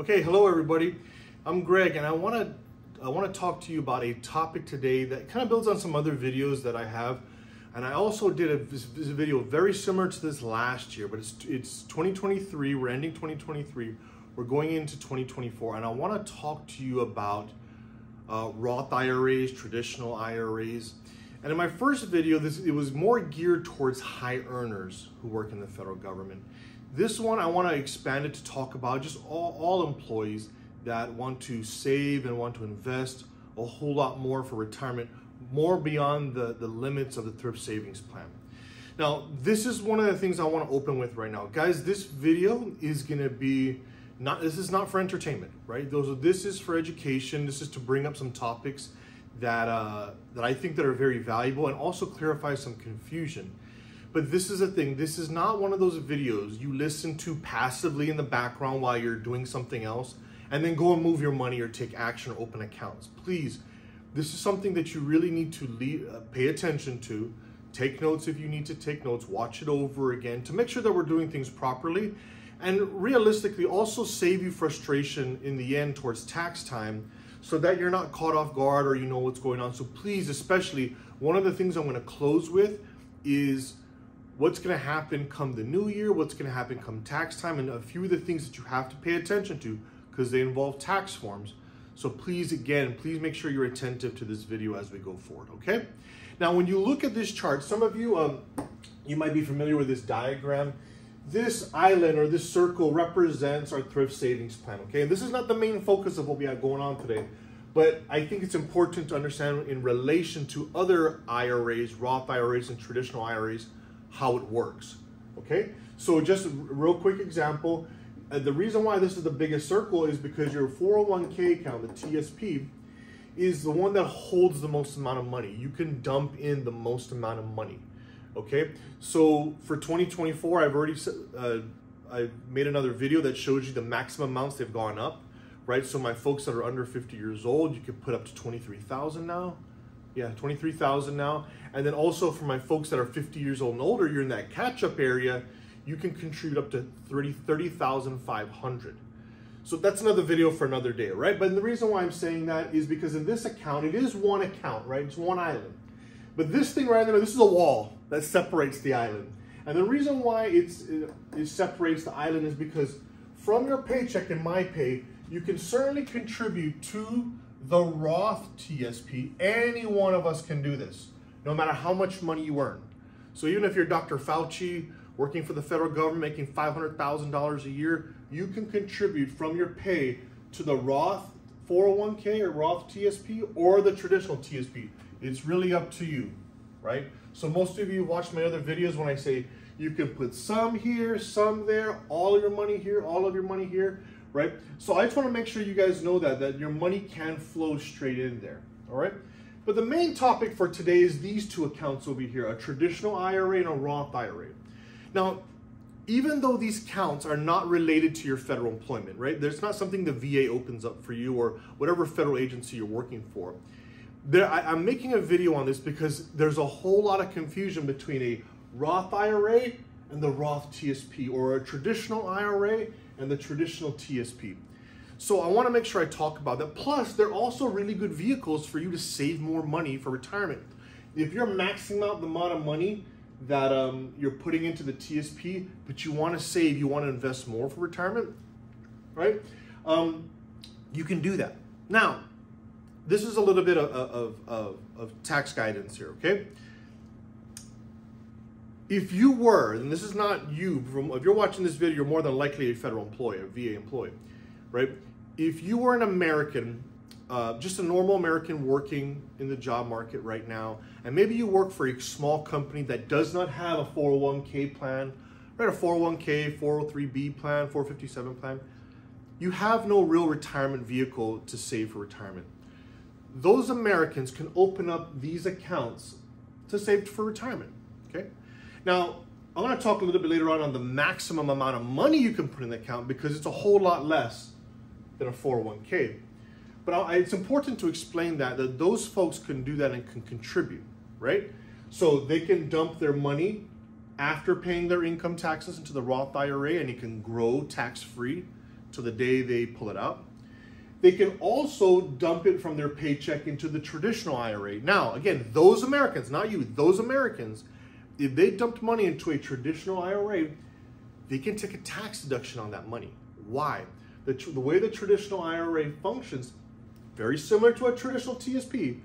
Okay, hello everybody. I'm Greg and I want to I want to talk to you about a topic today that kind of builds on some other videos that I have. And I also did a, this, video very similar to this last year, but it's it's 2023, we're ending 2023. We're going into 2024 and I want to talk to you about uh, Roth IRAs, traditional IRAs. And in my first video, this it was more geared towards high earners who work in the federal government. This one, I want to expand it to talk about just all, all employees that want to save and want to invest a whole lot more for retirement, more beyond the, the limits of the thrift savings plan. Now, this is one of the things I want to open with right now. Guys, this video is going to be not, this is not for entertainment, right? Those, this is for education. This is to bring up some topics that uh, that I think that are very valuable and also clarify some confusion. But this is a thing. This is not one of those videos you listen to passively in the background while you're doing something else and then go and move your money or take action or open accounts. Please, this is something that you really need to uh, pay attention to. Take notes if you need to take notes. Watch it over again to make sure that we're doing things properly and realistically also save you frustration in the end towards tax time so that you're not caught off guard or you know what's going on. So please, especially one of the things I'm going to close with is what's going to happen come the new year, what's going to happen come tax time, and a few of the things that you have to pay attention to because they involve tax forms. So please, again, please make sure you're attentive to this video as we go forward, okay? Now, when you look at this chart, some of you, um, you might be familiar with this diagram. This island or this circle represents our thrift savings plan, okay? And this is not the main focus of what we have going on today, but I think it's important to understand in relation to other IRAs, Roth IRAs and traditional IRAs, how it works, okay? So just a real quick example, uh, the reason why this is the biggest circle is because your 401k account, the TSP, is the one that holds the most amount of money. You can dump in the most amount of money. Okay, so for 2024, I've already uh, I made another video that shows you the maximum amounts they've gone up, right? So my folks that are under 50 years old, you can put up to 23,000 now. Yeah, 23,000 now. And then also for my folks that are 50 years old and older, you're in that catch-up area, you can contribute up to 30 30,500. So that's another video for another day, right? But the reason why I'm saying that is because in this account, it is one account, right? It's one island. But this thing right there, this is a wall that separates the island. And the reason why it's, it, it separates the island is because from your paycheck and my pay, you can certainly contribute to the Roth TSP. Any one of us can do this, no matter how much money you earn. So even if you're Dr. Fauci, working for the federal government, making $500,000 a year, you can contribute from your pay to the Roth 401k or Roth TSP or the traditional TSP. It's really up to you, right? So most of you watch my other videos when I say you can put some here, some there, all your money here, all of your money here, right? So I just want to make sure you guys know that, that your money can flow straight in there, all right? But the main topic for today is these two accounts over here, a traditional IRA and a Roth IRA. Now, even though these counts are not related to your federal employment, right? There's not something the VA opens up for you or whatever federal agency you're working for there, I, am making a video on this because there's a whole lot of confusion between a Roth IRA and the Roth TSP or a traditional IRA and the traditional TSP. So I want to make sure I talk about that. Plus, they're also really good vehicles for you to save more money for retirement. If you're maxing out the amount of money that um, you're putting into the TSP, but you want to save, you want to invest more for retirement, right? Um, you can do that. Now, this is a little bit of, of, of, of tax guidance here, okay? If you were, and this is not you, from, if you're watching this video, you're more than likely a federal employee, a VA employee, right? If you were an American, uh, just a normal American working in the job market right now, and maybe you work for a small company that does not have a 401k plan, right? A 401k, 403b plan, 457 plan, you have no real retirement vehicle to save for retirement those Americans can open up these accounts to save for retirement. Okay. Now, I'm going to talk a little bit later on on the maximum amount of money you can put in the account because it's a whole lot less than a 401k. But it's important to explain that that those folks can do that and can contribute, right? So they can dump their money after paying their income taxes into the Roth IRA and it can grow tax free to the day they pull it out. They can also dump it from their paycheck into the traditional IRA. Now, again, those Americans, not you, those Americans, if they dumped money into a traditional IRA, they can take a tax deduction on that money. Why? The, the way the traditional IRA functions, very similar to a traditional TSP,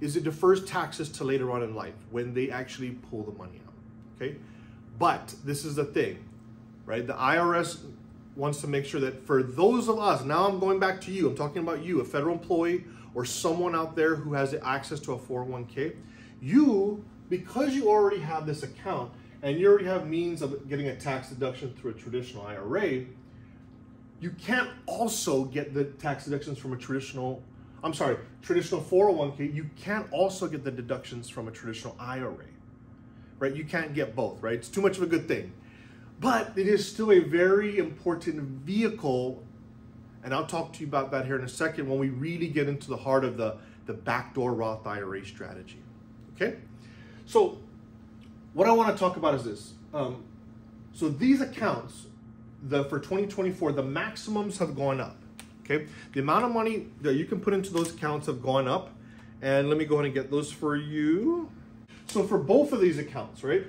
is it defers taxes to later on in life when they actually pull the money out. Okay? But this is the thing, right? The IRS wants to make sure that for those of us, now I'm going back to you, I'm talking about you, a federal employee or someone out there who has access to a 401k, you, because you already have this account and you already have means of getting a tax deduction through a traditional IRA, you can't also get the tax deductions from a traditional, I'm sorry, traditional 401k. You can't also get the deductions from a traditional IRA, right? You can't get both, right? It's too much of a good thing. But it is still a very important vehicle, and I'll talk to you about that here in a second when we really get into the heart of the, the backdoor Roth IRA strategy. Okay? So, what I want to talk about is this. Um, so, these accounts, the for 2024, the maximums have gone up. Okay? The amount of money that you can put into those accounts have gone up. And let me go ahead and get those for you. So, for both of these accounts, right?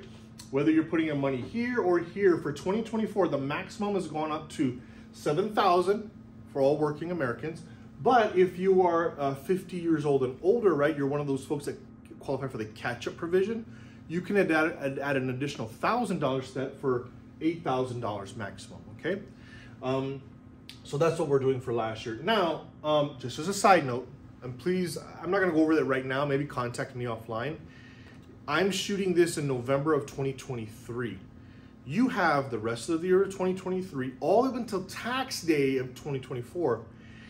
whether you're putting your money here or here for 2024 the maximum has gone up to 7000 for all working americans but if you are uh, 50 years old and older right you're one of those folks that qualify for the catch-up provision you can add, add, add an additional thousand dollars set for eight thousand dollars maximum okay um, so that's what we're doing for last year now um, just as a side note and please i'm not going to go over that right now maybe contact me offline I'm shooting this in November of 2023. You have the rest of the year of 2023, all up until tax day of 2024,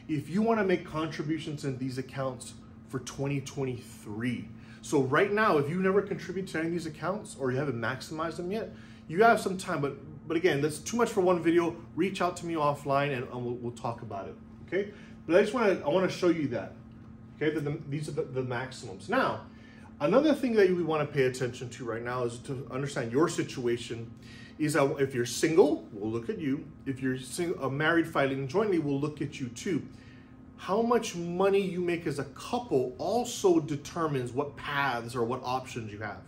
if you want to make contributions in these accounts for 2023. So right now, if you never contribute to any of these accounts or you haven't maximized them yet, you have some time. But but again, that's too much for one video. Reach out to me offline and, and we'll, we'll, talk about it. Okay. But I just want to I want to show you that. Okay. The, the, these are the, the maximums. Now, Another thing that we want to pay attention to right now is to understand your situation is that if you're single, we'll look at you. If you're single, a uh, married filing jointly, we'll look at you too. How much money you make as a couple also determines what paths or what options you have.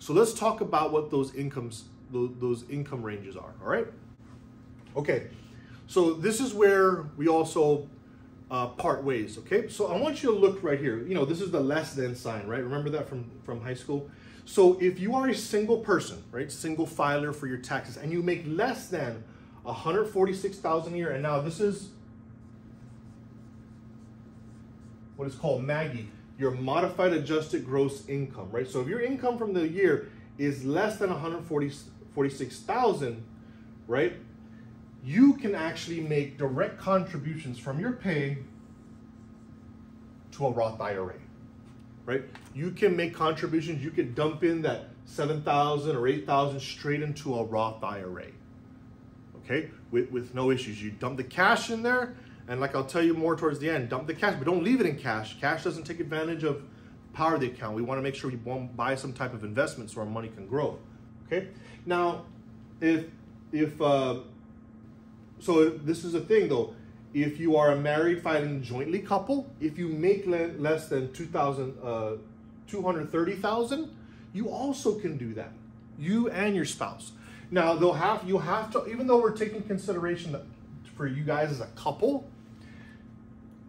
So let's talk about what those incomes, those income ranges are, all right? Okay, so this is where we also uh, part ways, okay? So I want you to look right here. You know, this is the less than sign, right? Remember that from, from high school? So if you are a single person, right, single filer for your taxes, and you make less than 146,000 a year, and now this is what is called MAGI, your modified adjusted gross income, right? So if your income from the year is less than 146,000, right, you can actually make direct contributions from your pay to a Roth IRA, right? You can make contributions, you can dump in that 7,000 or 8,000 straight into a Roth IRA, okay? With, with no issues. You dump the cash in there, and like I'll tell you more towards the end, dump the cash, but don't leave it in cash. Cash doesn't take advantage of power of the account. We wanna make sure we buy some type of investment so our money can grow, okay? Now, if, if, uh, so this is a thing though. If you are a married filing jointly couple, if you make le less than 2,000, uh, 230,000, you also can do that. You and your spouse. Now they'll have, you have to, even though we're taking consideration for you guys as a couple,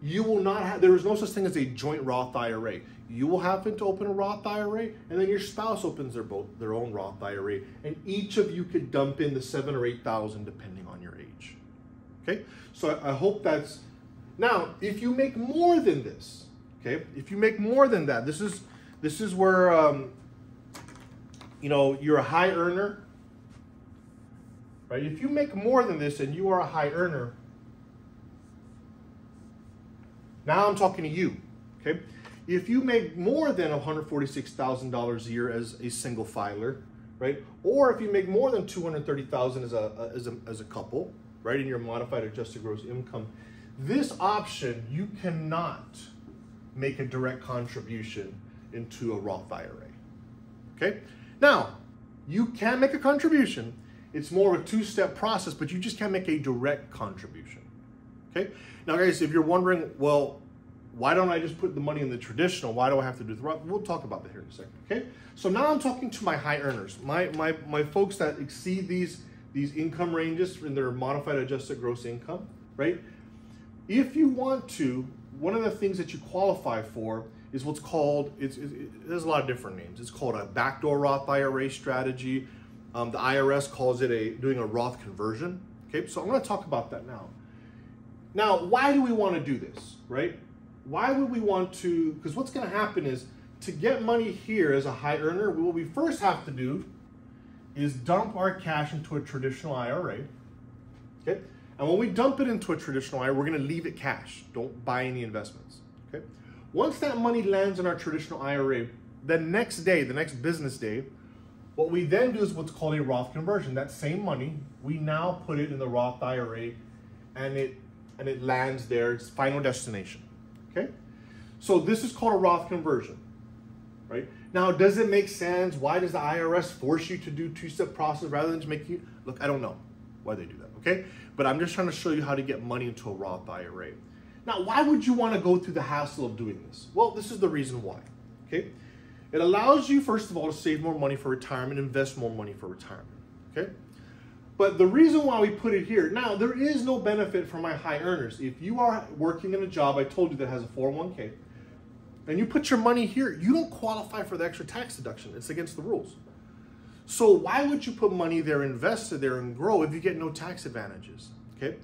you will not have, there is no such thing as a joint Roth IRA. You will happen to open a Roth IRA, and then your spouse opens their both their own Roth IRA, and each of you could dump in the seven or eight thousand depending on your age. Okay, so I hope that's, now, if you make more than this, okay, if you make more than that, this is, this is where, um, you know, you're a high earner, right? If you make more than this and you are a high earner, now I'm talking to you, okay? If you make more than $146,000 a year as a single filer, right? Or if you make more than 230,000 as a, as a, as a couple, right in your modified adjusted gross income. This option, you cannot make a direct contribution into a Roth IRA. Okay? Now, you can make a contribution. It's more of a two-step process, but you just can't make a direct contribution. Okay. Now, guys, if you're wondering, well, why don't I just put the money in the traditional? Why do I have to do the Roth? We'll talk about that here in a second. Okay. So now I'm talking to my high earners, my my my folks that exceed these these income ranges in their modified adjusted gross income, right? If you want to, one of the things that you qualify for is what's called, it's, it, there's a lot of different names. It's called a backdoor Roth IRA strategy. Um, the IRS calls it a doing a Roth conversion. Okay, so I'm going to talk about that now. Now, why do we want to do this, right? Why would we want to? Because what's going to happen is to get money here as a high earner, what we first have to do is dump our cash into a traditional IRA. Okay, and when we dump it into a traditional IRA, we're going to leave it cash. Don't buy any investments. Okay, once that money lands in our traditional IRA, the next day, the next business day, what we then do is what's called a Roth conversion. That same money, we now put it in the Roth IRA, and it and it lands there. Its final destination. Okay, so this is called a Roth conversion, right? Now, does it make sense? Why does the IRS force you to do two-step process rather than just make you look? I don't know why they do that. Okay, but I'm just trying to show you how to get money into a Roth IRA. Now, why would you want to go through the hassle of doing this? Well, this is the reason why. Okay, it allows you first of all to save more money for retirement, invest more money for retirement. Okay. But the reason why we put it here, now there is no benefit for my high earners. If you are working in a job, I told you that has a 401k, and you put your money here, you don't qualify for the extra tax deduction. It's against the rules. So why would you put money there, invest it there, and grow if you get no tax advantages? Okay,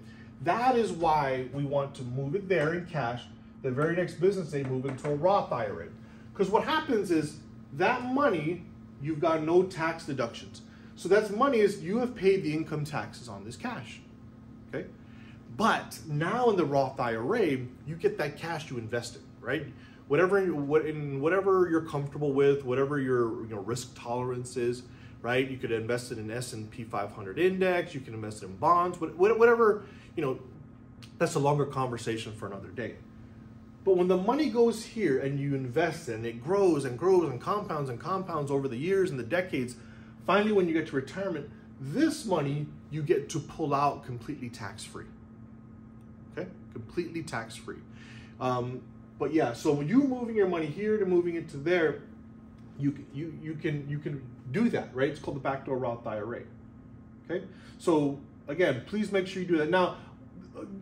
that is why we want to move it there in cash. The very next business day, move into a Roth IRA. Because what happens is that money, you've got no tax deductions. So that's money is you have paid the income taxes on this cash. Okay, but now in the Roth IRA, you get that cash to invest it, right? whatever in whatever you're comfortable with, whatever your you know, risk tolerance is, right? You could invest it in S&P 500 index, you can invest it in bonds, whatever, you know, that's a longer conversation for another day. But when the money goes here and you invest it and it grows and grows and compounds and compounds over the years and the decades, finally when you get to retirement, this money you get to pull out completely tax-free. Okay, completely tax-free. Um, but yeah, so when you're moving your money here to moving it to there, you you you can you can do that, right? It's called the backdoor Roth IRA. Okay, so again, please make sure you do that. Now,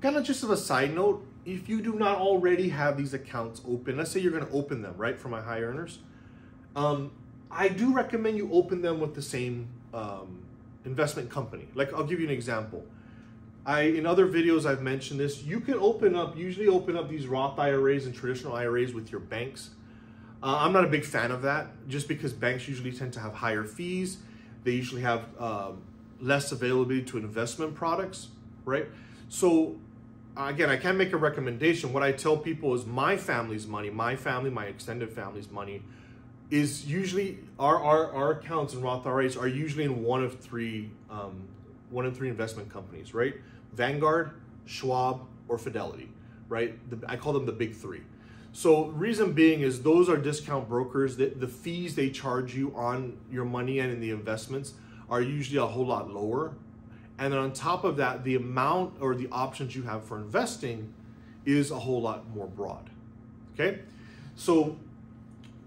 kind of just as a side note, if you do not already have these accounts open, let's say you're going to open them, right, for my high earners, um, I do recommend you open them with the same um, investment company. Like I'll give you an example. I in other videos I've mentioned this. You can open up, usually open up these Roth IRAs and traditional IRAs with your banks. Uh, I'm not a big fan of that, just because banks usually tend to have higher fees. They usually have uh, less availability to investment products, right? So again, I can't make a recommendation. What I tell people is my family's money, my family, my extended family's money, is usually our our, our accounts and Roth IRAs are usually in one of three um, one of three investment companies, right? Vanguard, Schwab, or Fidelity, right? The, I call them the big three. So reason being is those are discount brokers. that the fees they charge you on your money and in the investments are usually a whole lot lower. And then on top of that, the amount or the options you have for investing is a whole lot more broad. Okay, so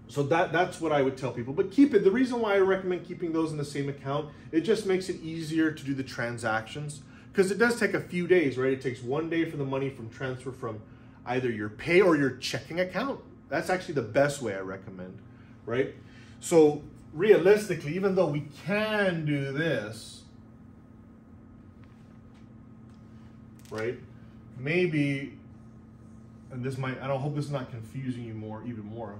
so that that's what I would tell people. But keep it. The reason why I recommend keeping those in the same account, it just makes it easier to do the transactions because it does take a few days, right? It takes one day for the money from transfer from either your pay or your checking account. That's actually the best way I recommend, right? So realistically, even though we can do this, right? Maybe, and this might, I don't hope this is not confusing you more, even more,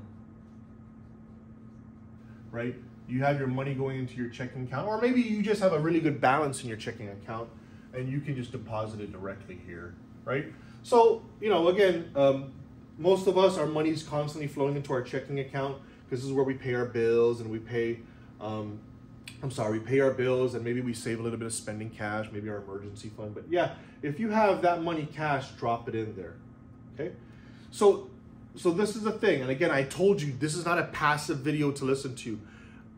right? You have your money going into your checking account, or maybe you just have a really good balance in your checking account and you can just deposit it directly here, right? So, you know, again, um, most of us, our money's constantly flowing into our checking account because this is where we pay our bills and we pay, um, I'm sorry, we pay our bills and maybe we save a little bit of spending cash, maybe our emergency fund. But yeah, if you have that money cash, drop it in there, okay? So, so this is the thing. And again, I told you, this is not a passive video to listen to.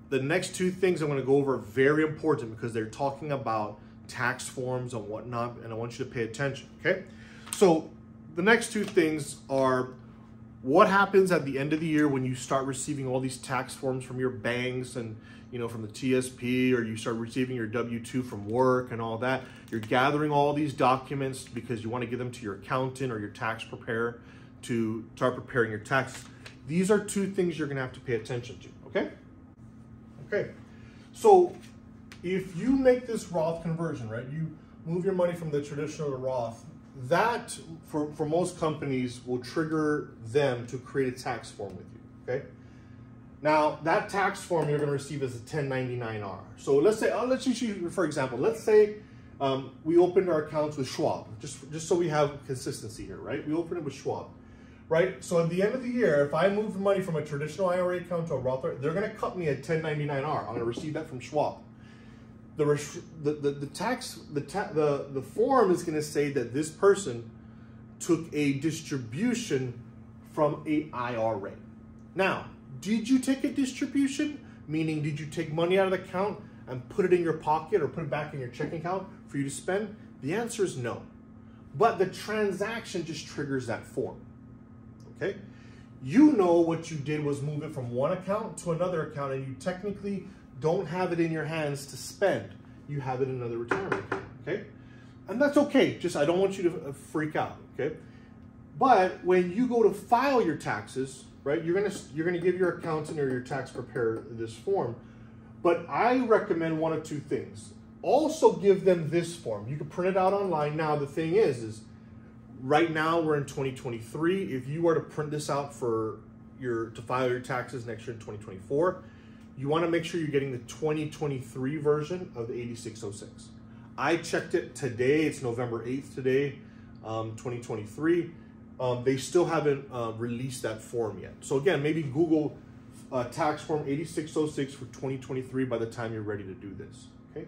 The next two things I'm gonna go over are very important because they're talking about tax forms and whatnot, and I want you to pay attention, okay? So the next two things are what happens at the end of the year when you start receiving all these tax forms from your banks and you know from the TSP or you start receiving your W2 from work and all that. You're gathering all these documents because you want to give them to your accountant or your tax preparer to start preparing your taxes. These are two things you're going to have to pay attention to, okay? Okay. So if you make this Roth conversion, right? You move your money from the traditional to Roth, that for, for most companies will trigger them to create a tax form with you, okay? Now, that tax form you're gonna receive is a 1099-R. So let's say, oh, let's use for example, let's say um, we opened our accounts with Schwab, just, just so we have consistency here, right? We opened it with Schwab, right? So at the end of the year, if I move money from a traditional IRA account to a Roth, they're gonna cut me a 1099-R. I'm gonna receive that from Schwab the, the, the, the tax, the, ta the, the form is going to say that this person took a distribution from a IRA. Now, did you take a distribution? Meaning, did you take money out of the account and put it in your pocket or put it back in your checking account for you to spend? The answer is no. But the transaction just triggers that form. Okay? You know what you did was move it from one account to another account, and you technically don't have it in your hands to spend. You have it in another retirement account, okay? And that's okay. Just I don't want you to uh, freak out, okay? But when you go to file your taxes, right, you're gonna you're gonna give your accountant or your tax preparer this form. But I recommend one of two things. Also give them this form. You can print it out online. Now the thing is, is right now we're in 2023. If you are to print this out for your to file your taxes next year in 2024, you want to make sure you're getting the 2023 version of the 8606. I checked it today. It's November 8th today, um, 2023. Um, they still haven't uh, released that form yet. So again, maybe Google uh, tax form 8606 for 2023 by the time you're ready to do this. Okay.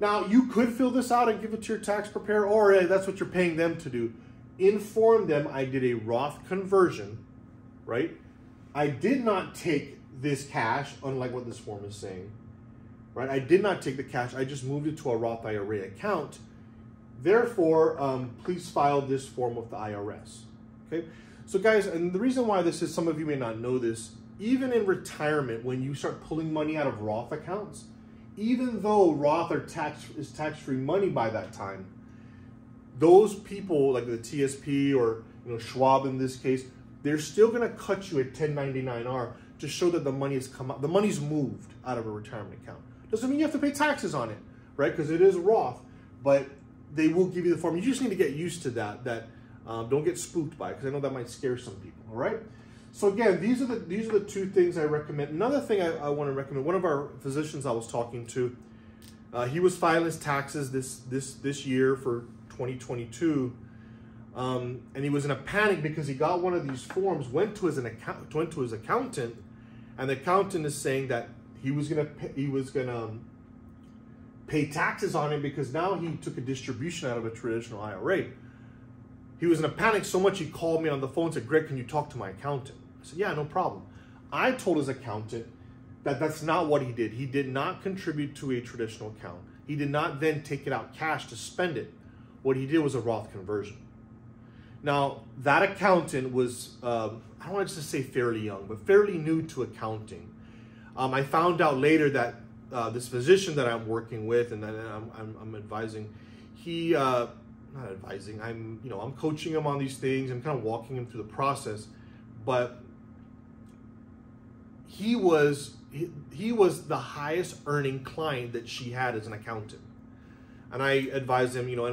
Now you could fill this out and give it to your tax preparer, or uh, that's what you're paying them to do. Inform them I did a Roth conversion, right? I did not take this cash, unlike what this form is saying, right? I did not take the cash. I just moved it to a Roth IRA account. Therefore, um, please file this form with the IRS. Okay. So, guys, and the reason why this is, some of you may not know this, even in retirement, when you start pulling money out of Roth accounts, even though Roth are tax is tax-free money by that time, those people like the TSP or you know Schwab in this case, they're still going to cut you a 1099-R to show that the money has come out, the money's moved out of a retirement account. Doesn't mean you have to pay taxes on it, right? Because it is Roth, but they will give you the form. You just need to get used to that. That um, don't get spooked by it because I know that might scare some people. All right. So again, these are the these are the two things I recommend. Another thing I, I want to recommend. One of our physicians I was talking to, uh, he was filing his taxes this this this year for 2022. Um, and he was in a panic because he got one of these forms, went to his an account, went to his accountant, and the accountant is saying that he was gonna pay, he was gonna um, pay taxes on it because now he took a distribution out of a traditional IRA. He was in a panic so much he called me on the phone and said, "Greg, can you talk to my accountant?" I said, "Yeah, no problem." I told his accountant that that's not what he did. He did not contribute to a traditional account. He did not then take it out cash to spend it. What he did was a Roth conversion. Now, that accountant was, um, I don't want to just say fairly young, but fairly new to accounting. Um, I found out later that uh, this physician that I'm working with and that I'm, I'm, I'm advising, he, uh, not advising, I'm, you know, I'm coaching him on these things. I'm kind of walking him through the process, but he was, he, he was the highest earning client that she had as an accountant. And I advised him, you know,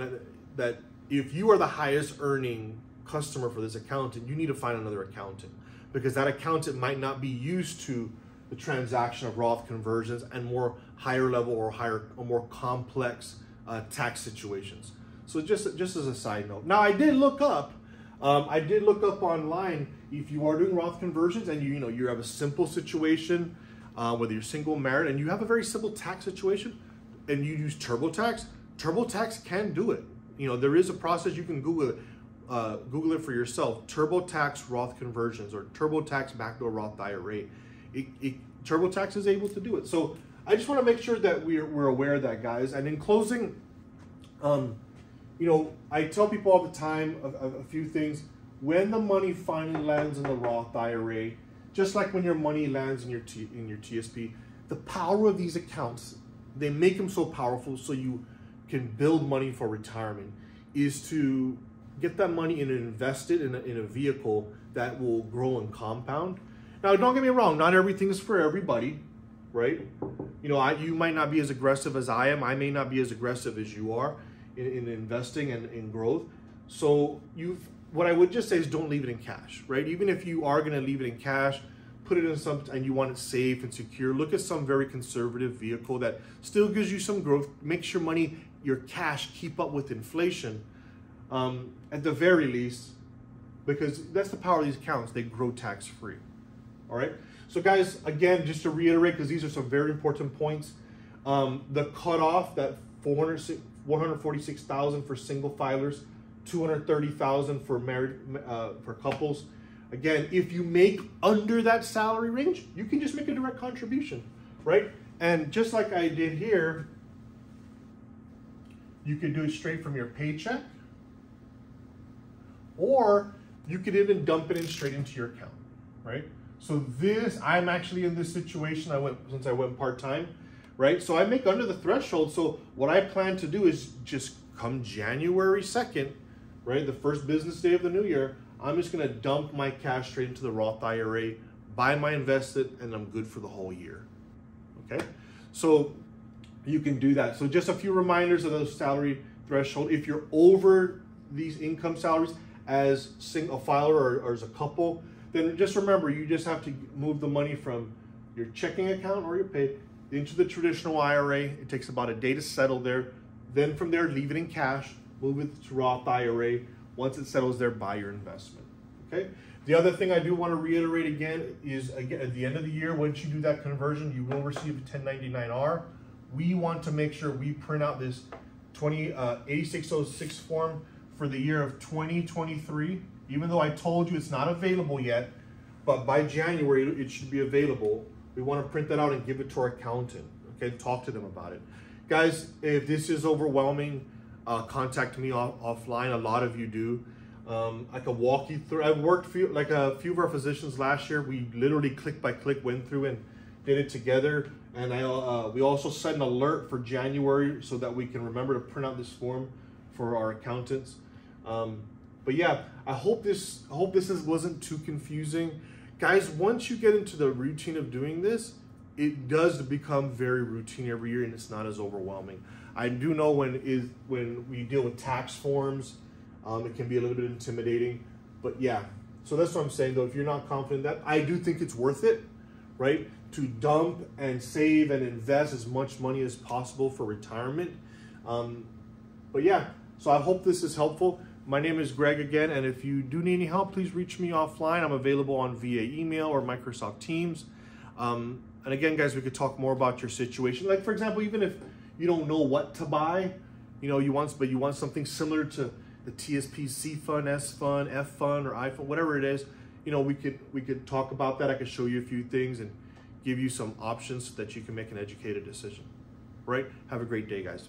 that if you are the highest earning customer for this accountant, you need to find another accountant because that accountant might not be used to the transaction of Roth conversions and more higher level or higher or more complex uh, tax situations. So just just as a side note. Now I did look up, um, I did look up online if you are doing Roth conversions and you you know you have a simple situation, uh, whether you're single, married, and you have a very simple tax situation, and you use TurboTax. TurboTax can do it. You know, there is a process you can Google it. Uh, Google it for yourself. TurboTax Roth conversions or TurboTax backdoor Roth IRA. It, it, TurboTax is able to do it. So I just want to make sure that we're, we're aware of that, guys. And in closing, um, you know, I tell people all the time a, a, a few things. When the money finally lands in the Roth IRA, just like when your money lands in your T, in your TSP, the power of these accounts, they make them so powerful so you can build money for retirement, is to get that money and invest it in a, in a vehicle that will grow and compound. Now, don't get me wrong, not everything is for everybody, right? You know, I, you might not be as aggressive as I am. I may not be as aggressive as you are in, in investing and in growth. So you've what I would just say is don't leave it in cash, right? Even if you are going to leave it in cash, put it in some and you want it safe and secure. Look at some very conservative vehicle that still gives you some growth, makes your money, your cash keep up with inflation. Um, at the very least, because that's the power of these accounts, they grow tax free. All right. So guys, again, just to reiterate, because these are some very important points, um, the cutoff that 400, 146,000 for single filers, 230,000 for married uh, for couples. Again, if you make under that salary range, you can just make a direct contribution, right? And just like I did here, you can do it straight from your paycheck, or you could even dump it in straight into your account, right? So this, I'm actually in this situation. I went since I went part time right? So I make under the threshold. So what I plan to do is just come January 2nd, right? The first business day of the new year, I'm just gonna dump my cash straight into the Roth IRA, buy my invested, and I'm good for the whole year. Okay? So you can do that. So just a few reminders of those salary threshold. If you're over these income salaries as a filer or, or as a couple, then just remember you just have to move the money from your checking account or your pay into the traditional IRA. It takes about a day to settle there. Then from there, leave it in cash, move it to Roth IRA. Once it settles there, buy your investment. Okay. The other thing I do want to reiterate again is again at the end of the year, once you do that conversion, you will receive a 1099R. We want to make sure we print out this 20 uh, 8606 form for the year of 2023. Even though I told you it's not available yet, but by January it should be available. We want to print that out and give it to our accountant. Okay, talk to them about it. Guys, if this is overwhelming, uh, contact me off, offline. A lot of you do. Um, I can walk you through. I've worked few, like a few of our physicians last year. We literally click by click went through and did it together. And I, uh, we also set an alert for January so that we can remember to print out this form for our accountants. Um, but yeah, I hope this I hope this is, wasn't too confusing guys, once you get into the routine of doing this, it does become very routine every year and it's not as overwhelming. I do know when is when we deal with tax forms, um, it can be a little bit intimidating, but yeah. So that's what I'm saying though. If you're not confident that, I do think it's worth it, right? To dump and save and invest as much money as possible for retirement. Um, but yeah, so I hope this is helpful. My name is Greg again, and if you do need any help, please reach me offline. I'm available on via email or Microsoft Teams. Um, and again, guys, we could talk more about your situation. Like, for example, even if you don't know what to buy, you know, you want, but you want something similar to the TSP C Fund, S Fund, F Fund, or I iPhone, whatever it is, you know, we could we could talk about that. I could show you a few things and give you some options so that you can make an educated decision. Right? Have a great day, guys.